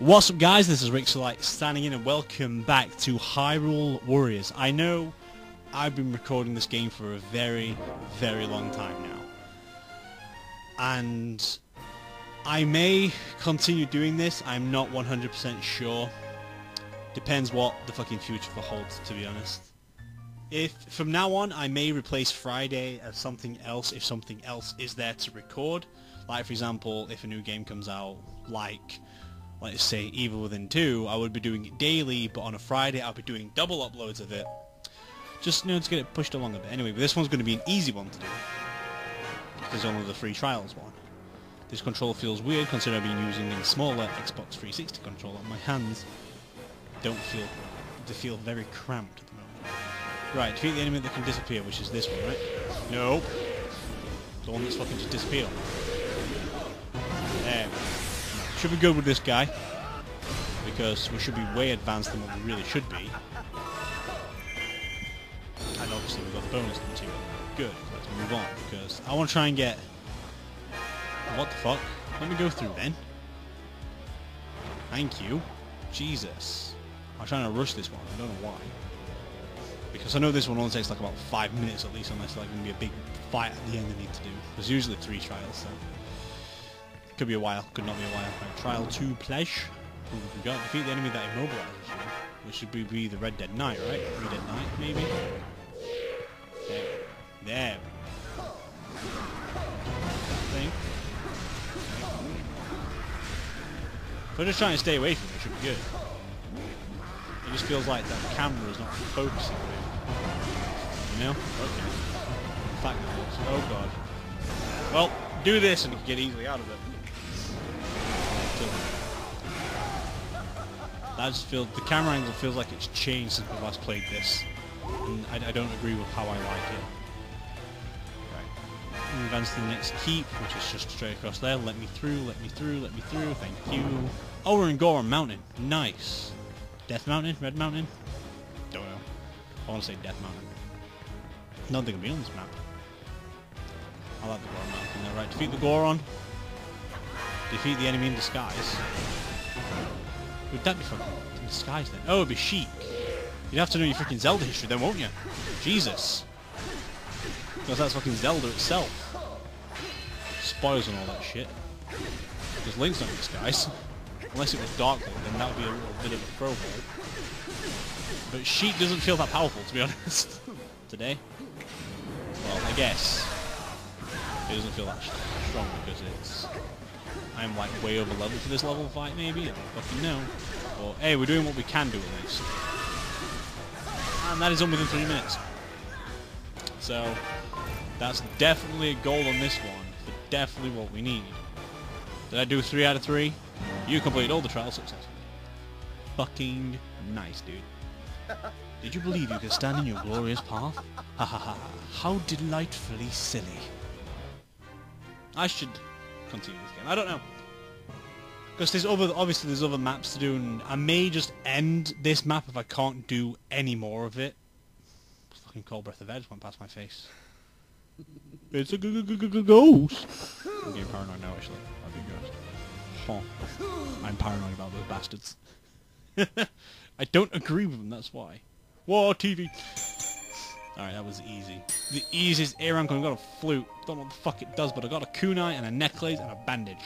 What's up guys, this is Rixxalight standing in and welcome back to Hyrule Warriors. I know I've been recording this game for a very, very long time now. And I may continue doing this, I'm not 100% sure. Depends what the fucking future holds, to be honest. If from now on I may replace Friday as something else if something else is there to record. Like for example, if a new game comes out, like let's say Evil Within 2, I would be doing it daily, but on a Friday I'll be doing double uploads of it. Just, you know, to get it pushed along a bit. Anyway, but this one's going to be an easy one to do. There's only the free trials one. This controller feels weird considering I've been using a smaller Xbox 360 controller. On my hands don't feel, they feel very cramped at the moment. Right, defeat the enemy that can disappear, which is this one, right? Nope. The one that's fucking just disappeared. Should be good with this guy. Because we should be way advanced than what we really should be. And obviously we've got the bonus material. Good. Let's move on. Because I want to try and get... What the fuck? Let me go through then. Thank you. Jesus. I'm trying to rush this one. I don't know why. Because I know this one only takes like about five minutes at least, unless like going to be a big fight at the end I need to do. There's usually three trials, so... Could be a while, could not be a while. Right, trial 2 pledge. we got? Defeat the enemy that immobilizes you. Which should be, be the ReDead Knight, right? ReDead Knight, maybe? There. There. Thing. If we're just trying to stay away from it, it should be good. It just feels like that camera is not focusing. You know? Okay. In fact, oh god. Well, do this and get easily out of it. I just feel the camera angle feels like it's changed since we last played this, and I, I don't agree with how I like it. Right, advance to the next keep, which is just straight across there. Let me through, let me through, let me through. Thank you. Oh, we're in Goron Mountain. Nice. Death Mountain, Red Mountain. Don't know. I want to say Death Mountain. Not think it'll be on this map. I like the Goron Mountain. Right, defeat the Goron. Defeat the enemy in disguise. Would that be fucking in disguise then? Oh, it'd be Sheik. You'd have to know your freaking Zelda history then, won't you? Jesus. Because that's fucking Zelda itself. Spoils and all that shit. Because Link's not in disguise. Unless it was Dark Link, then that would be a little bit of a throwback. But Sheik doesn't feel that powerful, to be honest. Today. Well, I guess. It doesn't feel that strong because it's I'm like way over level for this level fight maybe, I don't fucking know. But hey, we're doing what we can do at least. And that is done within three minutes. So, that's definitely a goal on this one, definitely what we need. Did I do three out of three? You completed all the trials successfully. Fucking nice, dude. Did you believe you could stand in your glorious path? Ha ha ha. How delightfully silly. I should continue this game. I don't know. Because there's other, obviously there's other maps to do, and I may just end this map if I can't do any more of it. Fucking cold breath of air just went past my face. it's a g g g ghost. I'm getting paranoid now, actually. I'll be ghost. Huh. I'm paranoid about those bastards. I don't agree with them, that's why. War TV. Alright, that was easy. The easiest air rank I got a flute. Don't know what the fuck it does, but I got a kunai and a necklace and a bandage.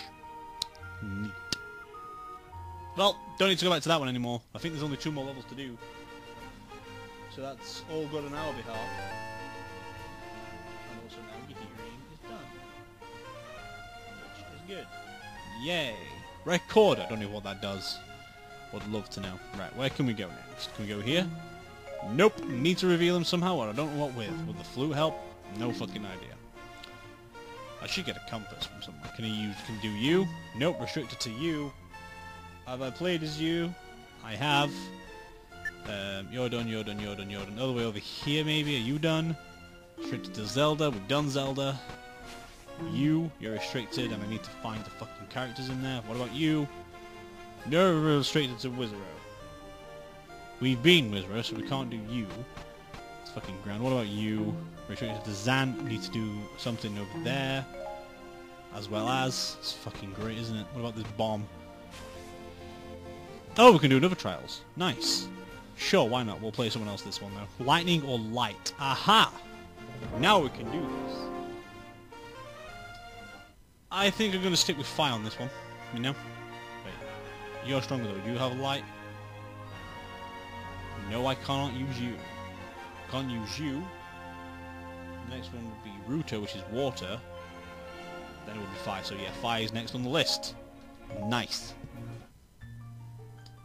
Neat. Well, don't need to go back to that one anymore. I think there's only two more levels to do. So that's all good on our behalf. And also hearing is done. Which is good. Yay! Record! I don't know what that does. Would love to know. Right, where can we go next? Can we go here? Nope. Need to reveal him somehow, or I don't know what with. Will the flute help? No fucking idea. I should get a compass from somewhere. Can he use, can do you? Nope, restricted to you. Have I played as you? I have. Um, you're done, you're done, you're done, you're done. The way over here maybe, are you done? Restricted to Zelda, we've done Zelda. You, you're restricted, and I need to find the fucking characters in there. What about you? You're restricted to Wizzaro. We've been Wizzaro, so we can't do you. It's fucking grand. What about you? Restricted to Zant, we need to do something over there. As well as, it's fucking great, isn't it? What about this bomb? Oh, we can do another Trials. Nice. Sure, why not? We'll play someone else this one, though. Lightning or Light. Aha! Now we can do this. I think I'm going to stick with Fire on this one. You know? Wait. You're stronger, though. You have Light? No, I cannot use you. Can't use you. Next one would be Ruto, which is water. Then it would be fire. So yeah, fire is next on the list. Nice.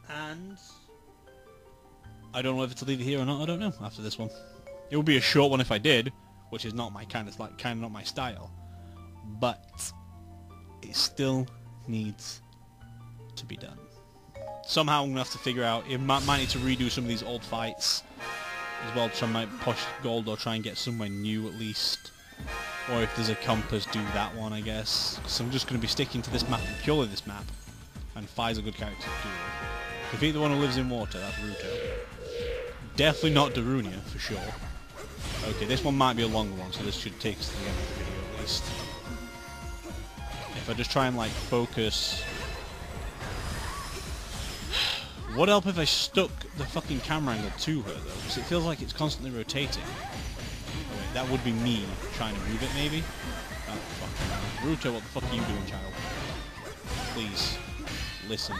And I don't know whether to leave it here or not. I don't know. After this one, it would be a short one if I did, which is not my kind of like kind of not my style. But it still needs to be done. Somehow I'm gonna have to figure out. It might, might need to redo some of these old fights as well. Try might push gold or try and get somewhere new at least. Or if there's a compass, do that one, I guess. So I'm just going to be sticking to this map and purely this map. And Fi's a good character to do with. Defeat the one who lives in water, that's Ruto. Definitely not Darunia, for sure. Okay, this one might be a longer one, so this should take us to the end of the video at least. If I just try and like focus... What help if I stuck the fucking camera angle to her though? Because it feels like it's constantly rotating. That would be me trying to move it, maybe? Oh, fuck. Ruto, what the fuck are you doing, child? Please, listen.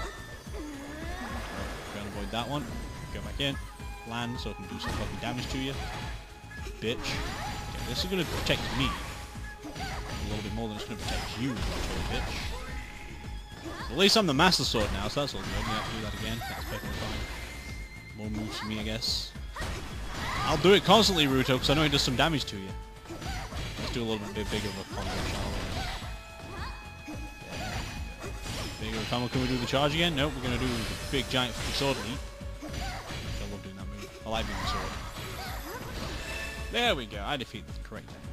Try and avoid that one. Go back in. Land so I can do some fucking damage to you. Bitch. Okay, this is going to protect me. A little bit more than it's going to protect you, bitch. At least I'm the Master Sword now, so that's all good. We have to do that again. That's perfectly fine. More moves for me, I guess. I'll do it constantly, Ruto, because I know he does some damage to you. Let's do a little bit bigger of a combo, shall we? Bigger combo. Can we do the charge again? Nope, we're going to do the big giant sword leap. I love doing that move. I like being sword. There we go. I defeat the correct enemy.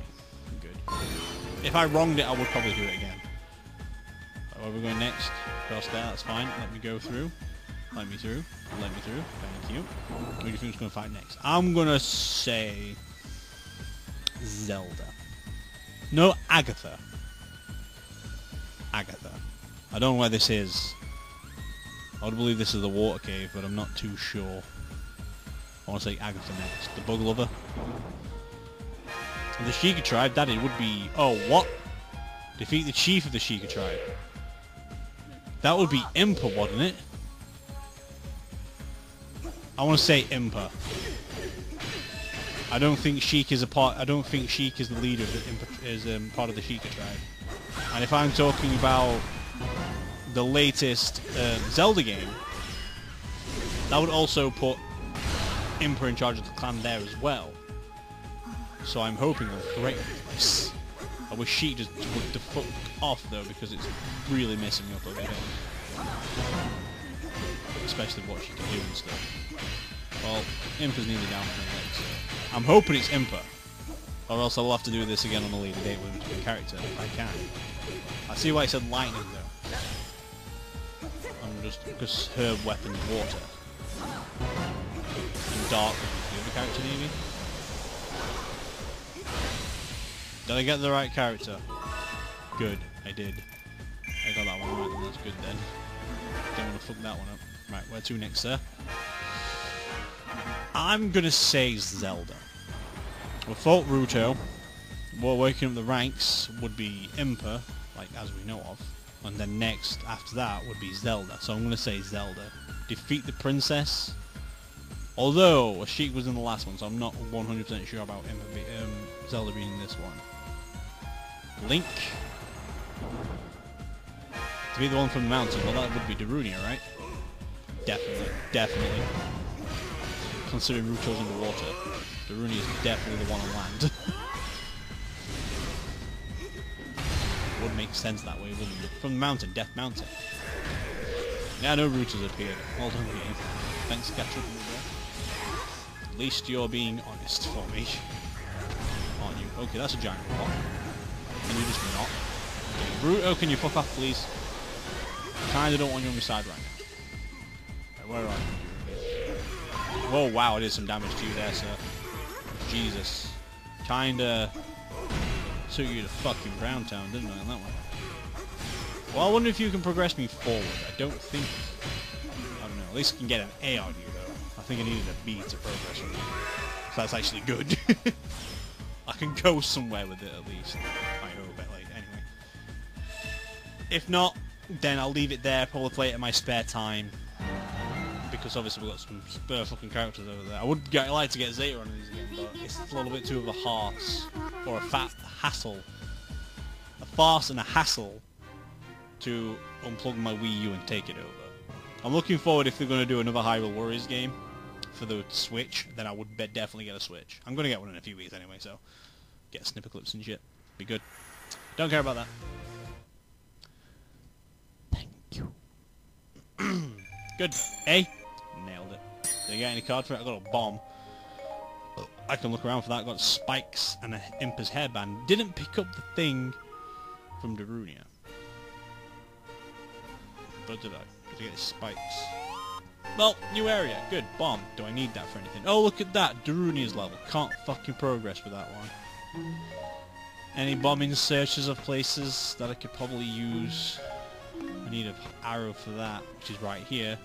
Good. If I wronged it, I would probably do it again. Where are we going next? Across there, that's fine. Let me go through. Let me through. Let me through. Thank you. Who do you think's going to fight next? I'm going to say... Zelda. No, Agitha. Agitha. I don't know where this is. I would believe this is the water cave, but I'm not too sure. I want to say Agitha next. The bug lover. The Sheikah tribe, that it would be... Oh, what? Defeat the chief of the Sheikah tribe. That would be Impa, wouldn't it? I want to say Impa. I don't think Sheik is a part. I don't think Sheik is the leader of the Impa, is um, part of the Sheikah tribe. And if I'm talking about the latest um, Zelda game, that would also put Impa in charge of the clan there as well. So I'm hoping they'll correct. I wish she just would the fuck off though because it's really messing me up over here. Especially what she can do and stuff. Well, Impa's nearly down for the legs. I'm hoping it's Impa. Or else I'll have to do this again on a later date with a character, if I can. I see why I said lightning, though. I'm just... because her weapon's water. And dark the other character, maybe? Did I get the right character? Good, I did. I got that one right, that's good then. Don't want to fuck that one up. Right, where to next, sir? I'm gonna say Zelda. Without Ruto, well, working up the ranks would be Impa, like as we know of, and then next after that would be Zelda. So I'm gonna say Zelda. Defeat the princess. Although Sheik was in the last one, so I'm not 100% sure about Impa, um, Zelda being in this one. Link. To be the one from the mountain, well that would be Darunia, right? Definitely, definitely considering Ruto's in the water. Darunia is definitely the one on land. Would make sense that way, wouldn't it? From the mountain, Death Mountain. Yeah, no Ruto's appeared. Well done, game. Thanks, Gatcha. At least you're being honest for me. Aren't you? Okay, that's a giant rock. Can you just not? Ruto, can you fuck off, please? I kinda don't want you on my side right now. Where are you? Oh wow, it did some damage to you there, sir. Jesus. Kinda took you to fucking Brown Town, didn't I, on that one? Well, I wonder if you can progress me forward. I don't think... I don't know. At least I can get an A on you, though. I think I needed a B to progress. So that's actually good. I can go somewhere with it, at least. I hope, like, anyway. If not, then I'll leave it there, probably play it in my spare time. Because obviously we've got some spare fucking characters over there. I would get, like to get Zeta on these again, but it's a little bit too of a farce. Or a fat hassle. A farce and a hassle to unplug my Wii U and take it over. I'm looking forward if they're going to do another Hyrule Warriors game for the Switch, then I would definitely get a Switch. I'm going to get one in a few weeks anyway, so get Snipperclips and shit. Be good. Don't care about that. Thank you. good. A. Nailed it. Did I get any card for it? I got a bomb. I can look around for that. I got spikes and an Impa's hairband. Didn't pick up the thing from Darunia. But did I? Did I get spikes? Well, new area. Good. Bomb. Do I need that for anything? Oh, look at that. Darunia's level. Can't fucking progress with that one. Any bombing searches of places that I could probably use? I need an arrow for that, which is right here.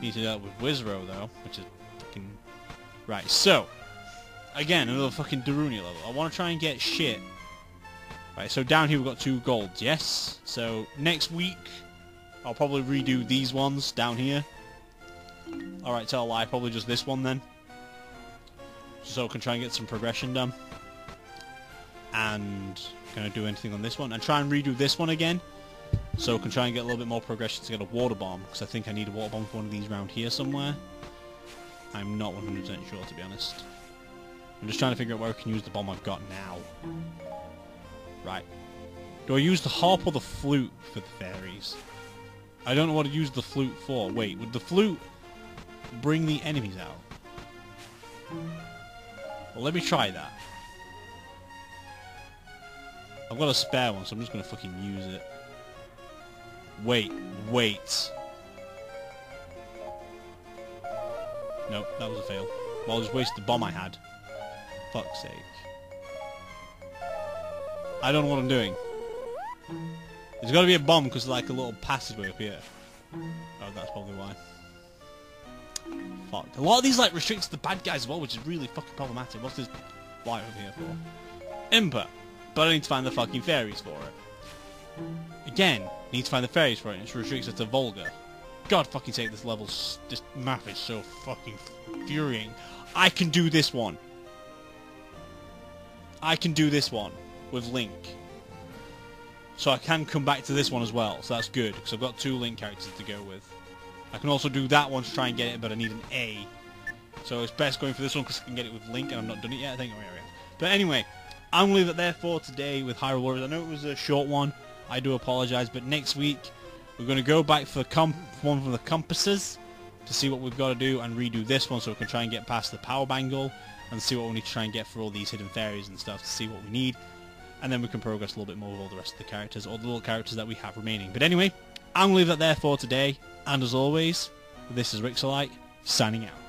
Need to that with Wizzro, though, which is fucking... Right, so... Again, another fucking Darunia level. I want to try and get shit. Right, so down here we've got two golds, yes? So, next week, I'll probably redo these ones down here. Alright, tell a lie, probably just this one then. So I can try and get some progression done. And gonna do anything on this one. And try and redo this one again. So I can try and get a little bit more progression to get a water bomb. Because I think I need a water bomb for one of these around here somewhere. I'm not 100% sure to be honest. I'm just trying to figure out where I can use the bomb I've got now. Right. Do I use the harp or the flute for the fairies? I don't know what to use the flute for. Wait, would the flute bring the enemies out? Well, let me try that. I've got a spare one, so I'm just going to fucking use it. Wait, wait. Nope, that was a fail. Well, I'll just waste the bomb I had. Fuck's sake. I don't know what I'm doing. There's got to be a bomb because like a little passageway up here. Oh, that's probably why. Fuck. A lot of these like restrict the bad guys as well, which is really fucking problematic. What's this light over here for? Impa. But I need to find the fucking fairies for it. Again, need to find the fairies for it, and it's restricted to Volga. God fucking sake, this level, this map is so fucking infuriating. I can do this one. I can do this one with Link. So I can come back to this one as well, so that's good, because I've got two Link characters to go with. I can also do that one to try and get it, but I need an A. So it's best going for this one because I can get it with Link, and I've not done it yet, I think. Oh, yeah, yeah. But anyway, I'm going to leave it there for today with Hyrule Warriors. I know it was a short one, I do apologise, but next week we're going to go back for one from the compasses to see what we've got to do and redo this one so we can try and get past the power bangle and see what we need to try and get for all these hidden fairies and stuff to see what we need. And then we can progress a little bit more with all the rest of the characters, or the little characters that we have remaining. But anyway, I'm leave that there for today. And as always, this is Rixxalight, signing out.